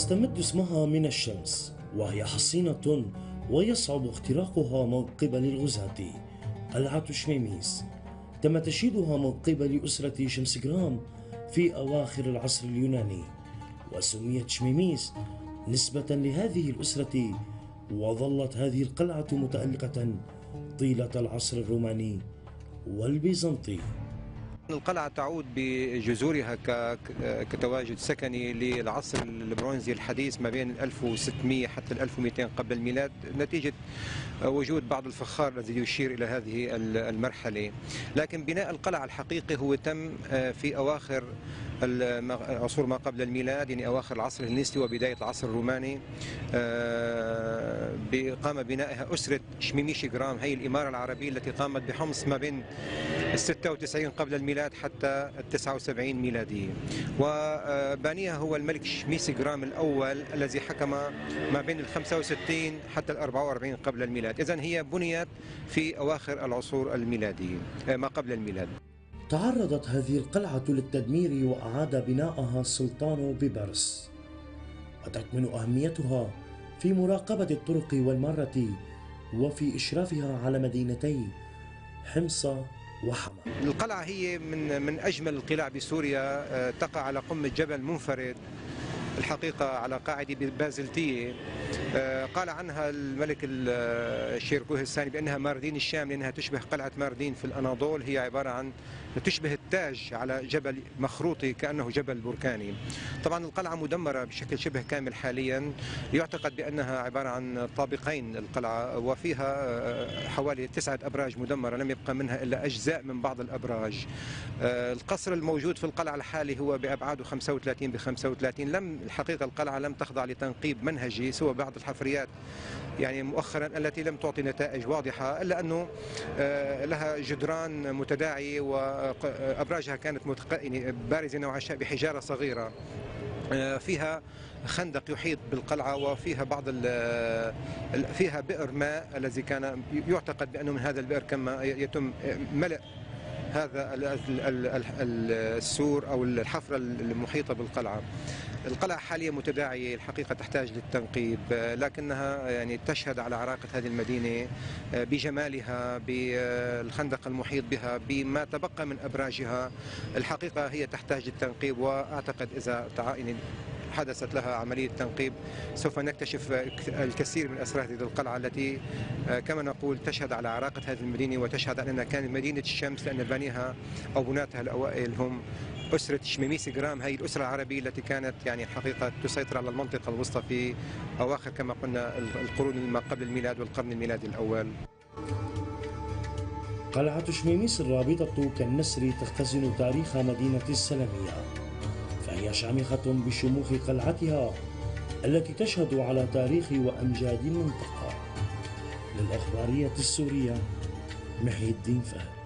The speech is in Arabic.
تستمد اسمها من الشمس وهي حصينة ويصعب اختراقها من قبل الغزاة. قلعة شميميس. تم تشييدها من قبل أسرة شمسجرام في أواخر العصر اليوناني. وسميت شميميس نسبة لهذه الأسرة وظلت هذه القلعة متألقة طيلة العصر الروماني والبيزنطي. القلعة تعود بجذورها كتواجد سكني للعصر البرونزي الحديث ما بين 1600 حتى 1200 قبل الميلاد نتيجة وجود بعض الفخار الذي يشير إلى هذه المرحلة. لكن بناء القلعة الحقيقي هو تم في أواخر العصور ما قبل الميلاد يعني أواخر العصر الهلينستي وبداية العصر الروماني قام بنائها أسرة شميميشي جرام هي الإمارة العربية التي قامت بحمص ما بين 96 قبل الميلاد حتى ال 79 ميلادية وبانيها هو الملك شميسي جرام الأول الذي حكم ما بين ال 65 حتى ال 44 قبل الميلاد. إذا هي بنيت في أواخر العصور الميلادية ما قبل الميلاد. تعرضت هذه القلعة للتدمير وأعاد بناءها السلطان ببرس وتكمن أهميتها في مراقبة الطرق والمرة وفي إشرافها على مدينتي حمص وحما القلعة هي من من أجمل القلاع بسوريا آه، تقع على قمة جبل منفرد الحقيقة على قاعدة بازلتية آه، قال عنها الملك الشيركوه الثاني بأنها ماردين الشام لأنها تشبه قلعة ماردين في الأناضول. هي عبارة عن تشبه التاج على جبل مخروطي كأنه جبل بركاني. طبعا القلعة مدمرة بشكل شبه كامل حاليا. يعتقد بأنها عبارة عن طابقين القلعة وفيها آه، حوالي تسعة أبراج مدمرة لم يبقى منها إلا أجزاء من بعض الأبراج. آه، القصر الموجود في القلعة الحالي هو بأبعاده 35 ب 35 لم الحقيقة القلعة لم تخضع لتنقيب منهجي سوى بعض الحفريات يعني مؤخرا التي لم تعطي نتائج واضحة إلا أنه آه، لها جدران متداعية وأبراجها كانت يعني بارزة نوعا بحجارة صغيرة. آه، فيها خندق يحيط بالقلعة وفيها بعض فيها بئر ماء الذي كان يعتقد بأنه من هذا البئر كما يتم ملء هذا السور أو الحفرة المحيطة بالقلعة. القلعة حاليا متداعية الحقيقة تحتاج للتنقيب لكنها يعني تشهد على عراقة هذه المدينة بجمالها بالخندق المحيط بها بما تبقى من أبراجها. الحقيقة هي تحتاج للتنقيب وأعتقد إذا حدثت لها عملية تنقيب. سوف نكتشف الكثير من أسرار هذه القلعة التي كما نقول تشهد على عراقة هذه المدينة وتشهد على أنها كانت مدينة الشمس لأن بانيها أو بناتها الأوائل هم أسرة شميميسي جرام. هي الأسرة العربية التي كانت يعني الحقيقة تسيطر على المنطقة الوسطى في أواخر كما قلنا القرون ما قبل الميلاد والقرن الميلادي الأول. قلعة شميميس الرابطة كالنسر تختزن تاريخ مدينة السلمية. فهي شامخة بشموخ قلعتها التي تشهد على تاريخ وأمجاد المنطقة. للأخبارية السورية محي الدين فهد.